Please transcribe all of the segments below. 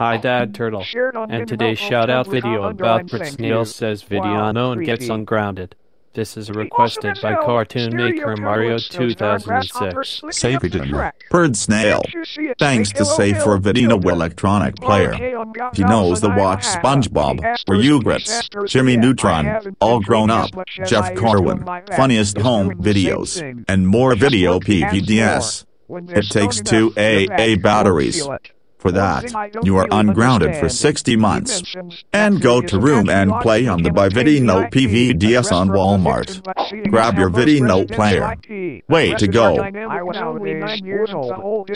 Hi Dad Turtle. And today's shout out video about Brit Snail says video unknown gets ungrounded. This is requested by cartoon maker Mario 2006. Say video. Bird Snail. Thanks to Say for Vidino electronic player. He knows the watch SpongeBob, or Ugrets, Jimmy Neutron, All Grown Up, Jeff Corwin, Funniest Home Videos, and more video PVDS. It takes two AA batteries. For that, you are ungrounded for 60 months. And go to room and play on the Note PVDS on Walmart. Grab your Note player. Way to go. I was only nine years old.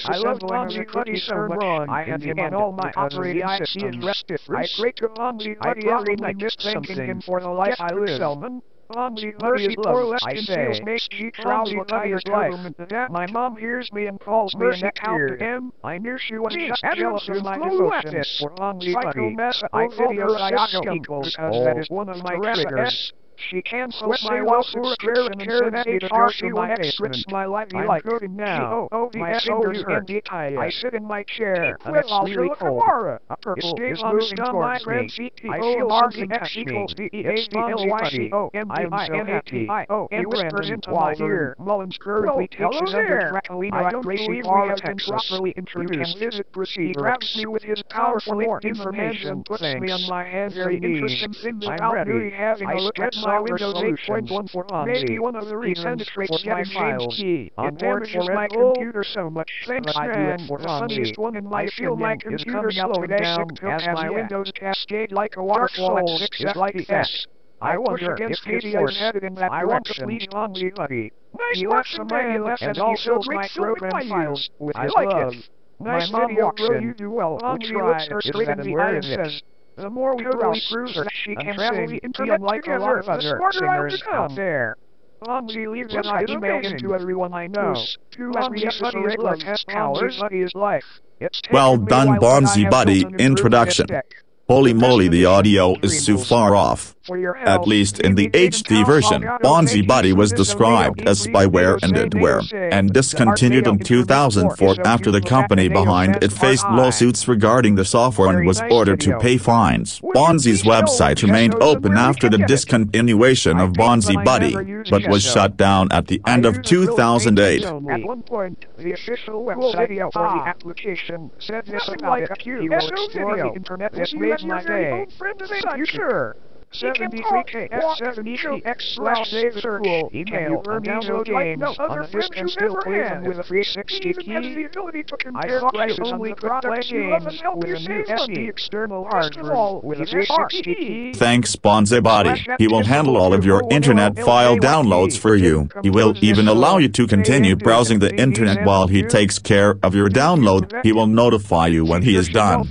I love Bonzi Buddy so much. I had him on all my operating systems. I break to Bonzi Buddy every night just thanking him for the life I live. Bonzi Buddy love, I say. Makes she Bonzi Buddy's life. That my mom hears me and calls me out to him. I knew she was just jealous of my devotion for Bonzi Buddy. I video I equals because that is one of my triggers. She cancels my welfare subscription and sends HR to my ex my life I'm good now. My fingers hurt. I sit in my chair and it's really cold. A purple is moving towards me. I feel something touch me. It's L-Y-C-O. I'm so happy. He whispers into my ear. Mullins currently his under Draculina at Gracie Farm Texas. You can visit He grabs me with his powerful information, puts me on my hands and knees. I'm ready. having a look at my Windows 8.1 for Omni. Maybe one of the reasons for my files. Key. It damages my computer so much. Thanks, man. For the funniest one in my feel my computer slowed down as my Windows cascade like a waterfall. Six like S. I wonder if Katie is headed in that I want to please Omni Buddy. Nice he left some money left and also my program files with his love. Nice my mom walks in. You do well. Omni looks her straight in the eye and says, the more we totally cruiser she can sing, the unlike a lot of other singers out there. Bonzi leaves an email into everyone I know. To Bonzi's love has powers, is life. Well done Bonzi Buddy introduction. Holy moly the audio is too far off. At least in the HD version, Bonzi Buddy was described as spyware and adware, and discontinued in 2004 after the company behind it faced lawsuits regarding the software and was ordered to pay fines. Bonzi's website remained open after the discontinuation of Bonzi Buddy, but was shut down at the end of 2008. At one point, the official website for the application said this about it. He will explore the internet. This made my day. Are you sure? 73KF73X slash save circle. Email and download games on a disk and still play them with a 360 key. I thought I only could play games with a new SD external hard drive with a 360 key. Thanks Bonzi Buddy. He will handle all of your internet file downloads for you. He will even allow you to continue browsing the internet while he takes care of your download. He will notify you when he is done.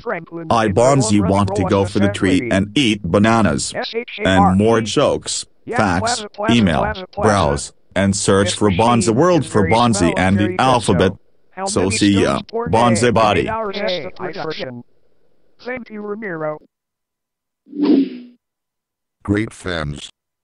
I Bonzi want to go for the tree and eat bananas and more jokes, fax, email, browse, and search for Bonzi World for Bonzi and the alphabet. So see ya, Bonzi Buddy. Thank you, Ramiro. Great fans.